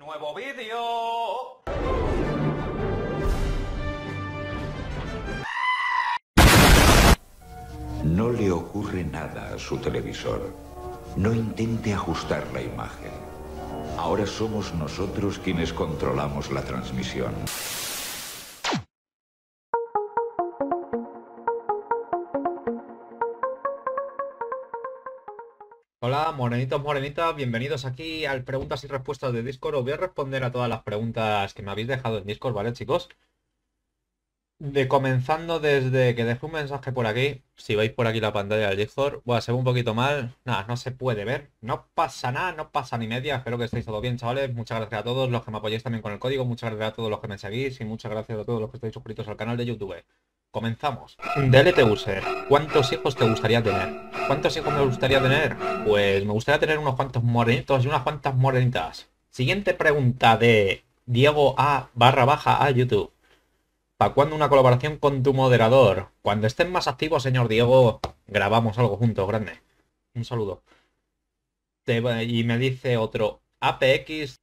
Nuevo vídeo. No le ocurre nada a su televisor. No intente ajustar la imagen. Ahora somos nosotros quienes controlamos la transmisión. Hola, morenitos, morenitas, bienvenidos aquí al preguntas y respuestas de Discord. Os voy a responder a todas las preguntas que me habéis dejado en Discord, ¿vale, chicos? De comenzando desde que dejé un mensaje por aquí, si veis por aquí la pantalla del Discord, bueno, se ve un poquito mal, nada, no se puede ver, no pasa nada, no pasa ni media, espero que estéis todo bien, chavales, muchas gracias a todos los que me apoyáis también con el código, muchas gracias a todos los que me seguís y muchas gracias a todos los que estáis suscritos al canal de YouTube. Comenzamos. DLT User, ¿cuántos hijos te gustaría tener? ¿Cuántos hijos me gustaría tener? Pues me gustaría tener unos cuantos morenitos y unas cuantas morenitas. Siguiente pregunta de Diego A barra baja a YouTube. ¿Para cuándo una colaboración con tu moderador? Cuando estén más activos, señor Diego, grabamos algo juntos, grande. Un saludo. Te- y me dice otro, APX,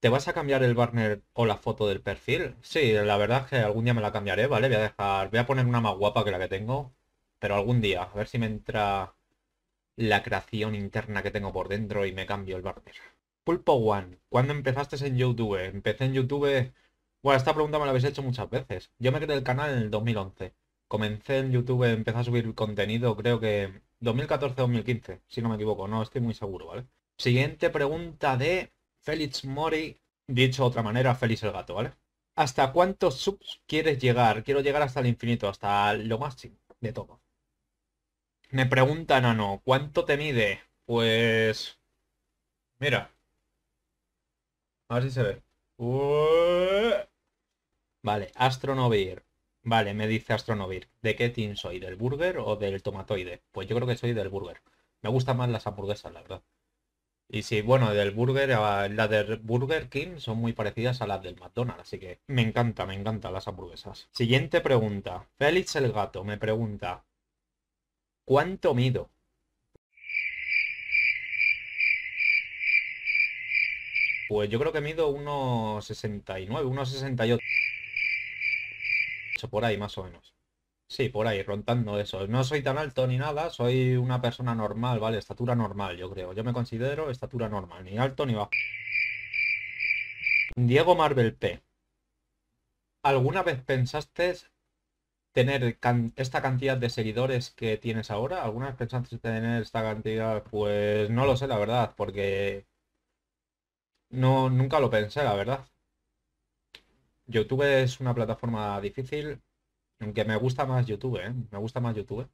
¿te vas a cambiar el banner o la foto del perfil? Sí, la verdad es que algún día me la cambiaré, ¿vale? Voy a dejar, voy a poner una más guapa que la que tengo. Pero algún día, a ver si me entra la creación interna que tengo por dentro y me cambio el banner. Pulpo One, ¿cuándo empezaste en YouTube? Empecé en YouTube... Bueno, esta pregunta me la habéis hecho muchas veces. Yo me creé el canal en el 2011. Comencé en YouTube, empecé a subir contenido, creo que 2014-2015, si no me equivoco, no estoy muy seguro, ¿vale? Siguiente pregunta de Félix Mori, dicho de otra manera, Félix el gato, ¿vale? ¿Hasta cuántos subs quieres llegar? Quiero llegar hasta el infinito, hasta lo máximo de todo. Me pregunta Nano, ¿cuánto te mide? Pues... Mira. A ver se ve. Vale, Astronovir. Vale, me dice Astronovir. ¿De qué team soy? ¿Del burger o del tomatoide? Pues yo creo que soy del burger. Me gustan más las hamburguesas, la verdad. Y sí, bueno, del burger, del Burger King son muy parecidas a las del McDonald's, así que me encanta, me encantan las hamburguesas. Siguiente pregunta. Félix el gato me pregunta, ¿cuánto mido? Pues yo creo que mido unos 69, unos 68. Por ahí, más o menos. Sí, por ahí, rondando eso. No soy tan alto ni nada, soy una persona normal, ¿vale? Estatura normal, yo creo. Yo me considero estatura normal, ni alto ni bajo. Diego Marvel P. ¿Alguna vez pensaste tener esta cantidad de seguidores que tienes ahora? ¿Alguna vez pensaste tener esta cantidad? Pues no lo sé, la verdad, porque no, nunca lo pensé, la verdad. YouTube es una plataforma difícil, aunque me gusta más YouTube, ¿eh? Me gusta más YouTube.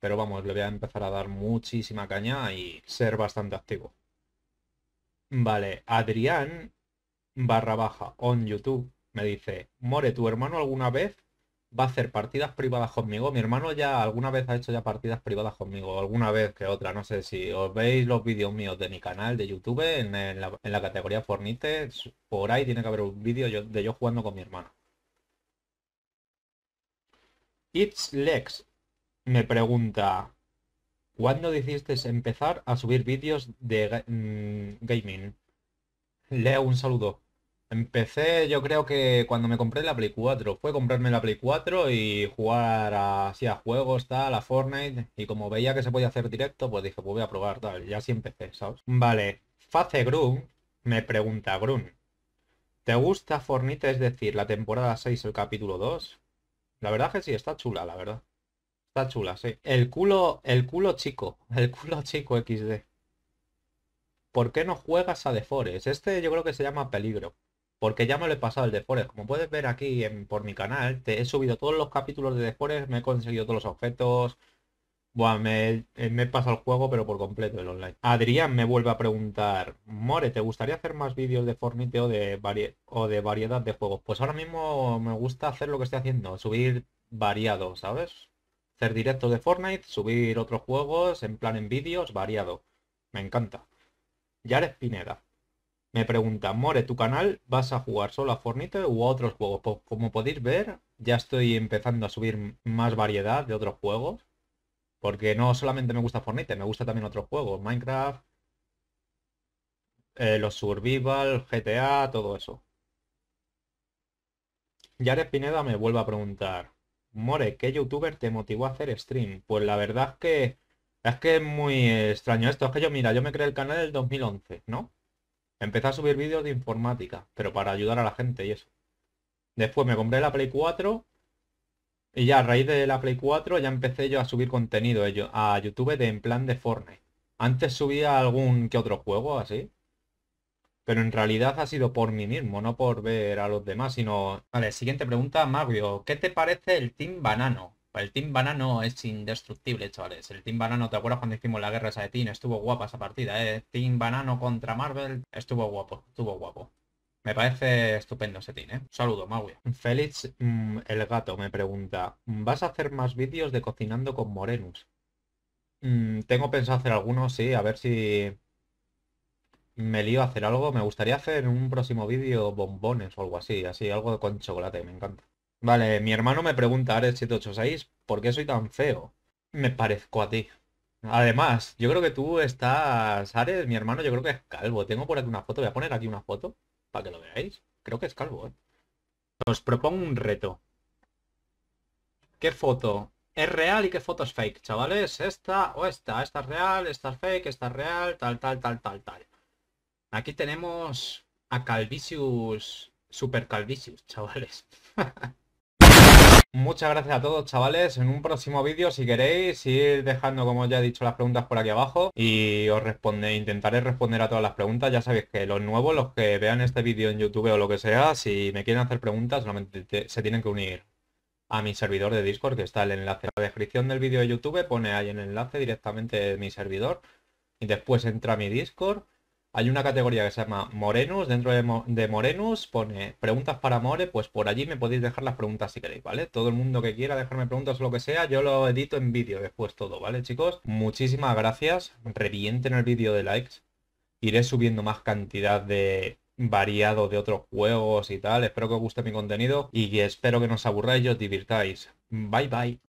Pero vamos, le voy a empezar a dar muchísima caña y ser bastante activo. Vale, Adrián barra baja on YouTube me dice, More, ¿tu hermano alguna vez va a hacer partidas privadas conmigo? Mi hermano ya alguna vez ha hecho ya partidas privadas conmigo, alguna vez que otra, no sé si os veis los vídeos míos de mi canal de YouTube en, en la, categoría Fornite, por ahí tiene que haber un vídeo de yo jugando con mi hermano. It's Lex me pregunta, ¿cuándo decidiste empezar a subir vídeos de mm, gaming? Leo, un saludo. Empecé, yo creo que cuando me compré la Play 4, fue comprarme la Play 4 y jugar así a juegos, tal, a Fortnite, y como veía que se podía hacer directo, pues dije, pues voy a probar, tal, y así empecé, ¿sabes? Vale, Face Grun me pregunta, Grun, ¿te gusta Fortnite, es decir, la temporada 6, el capítulo 2? La verdad que sí, está chula, la verdad. Está chula, sí. El culo, el culo chico, el culo chico XD. ¿Por qué no juegas a The Forest? Este yo creo que se llama Peligro. Porque ya me lo he pasado el The Forest. Como puedes ver aquí por mi canal, te he subido todos los capítulos de The Forest, me he conseguido todos los objetos. Buah, me, eh, me he pasado el juego, pero por completo el online. Adrián me vuelve a preguntar, More, ¿te gustaría hacer más vídeos de Fortnite o de, vari- o de variedad de juegos? Pues ahora mismo me gusta hacer lo que estoy haciendo, subir variado, ¿sabes? Hacer directos de Fortnite, subir otros juegos, en plan en vídeos, variado. Me encanta. Yares Pineda. Me pregunta, More, ¿tu canal vas a jugar solo a Fortnite u a otros juegos? Pues como podéis ver, ya estoy empezando a subir más variedad de otros juegos. Porque no solamente me gusta Fortnite, me gusta también otros juegos. Minecraft, eh, los survival, GTA, todo eso. Yares Pineda me vuelve a preguntar, More, ¿qué youtuber te motivó a hacer stream? Pues la verdad es que es que es muy extraño esto. Es que yo, mira, yo me creé el canal del 2011, ¿no? Empecé a subir vídeos de informática, pero para ayudar a la gente y eso. Después me compré la Play 4 y ya a raíz de la Play 4 ya empecé yo a subir contenido a YouTube de en plan de Fortnite. Antes subía algún que otro juego así. Pero en realidad ha sido por mí mismo, no por ver a los demás, sino... Vale, siguiente pregunta, Mario. ¿Qué te parece el Team Banano? El Team Banano es indestructible, chavales. El Team Banano, ¿te acuerdas cuando hicimos la guerra esa de Team? Estuvo guapa esa partida, ¿eh? Team Banano contra Marvel. Estuvo guapo, estuvo guapo. Me parece estupendo ese team, ¿eh? saludo, Maui. Félix, mm, el gato, me pregunta, ¿vas a hacer más vídeos de cocinando con Morenus? Mm, tengo pensado hacer algunos, sí, a ver si me lío a hacer algo. Me gustaría hacer en un próximo vídeo bombones o algo así, así, algo con chocolate, me encanta. Vale, mi hermano me pregunta, Ares786, ¿por qué soy tan feo? Me parezco a ti. Además, yo creo que tú estás, Ares, mi hermano, yo creo que es calvo. Tengo por aquí una foto, voy a poner aquí una foto para que lo veáis. Creo que es calvo, ¿eh? Os propongo un reto. ¿Qué foto es real y qué foto es fake, chavales? Esta o esta. Esta es real, esta es fake, esta es real, tal, tal, tal, tal, tal. Aquí tenemos a Calvicius, Super Calvicius, chavales. Muchas gracias a todos chavales, en un próximo vídeo si queréis ir dejando como ya he dicho las preguntas por aquí abajo y os responde, intentaré responder a todas las preguntas, ya sabéis que los nuevos, los que vean este vídeo en YouTube o lo que sea, si me quieren hacer preguntas solamente se tienen que unir a mi servidor de Discord que está el enlace. En la descripción del vídeo de YouTube, pone ahí el enlace directamente mi servidor y después entra a mi Discord hay una categoría que se llama Morenus, dentro de, Morenus pone preguntas para More, pues por allí me podéis dejar las preguntas si queréis, ¿vale? Todo el mundo que quiera dejarme preguntas o lo que sea, yo lo edito en vídeo después todo, ¿vale chicos? Muchísimas gracias, revienten el vídeo de likes, iré subiendo más cantidad de variado de otros juegos y tal, espero que os guste mi contenido y espero que no os aburráis y os divirtáis. Bye bye.